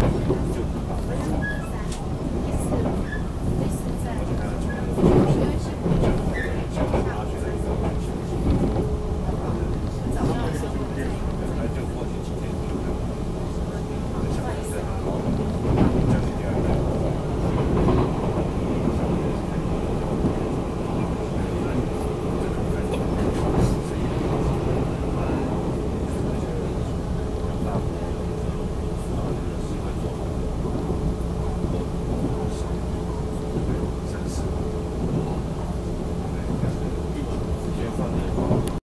Bye.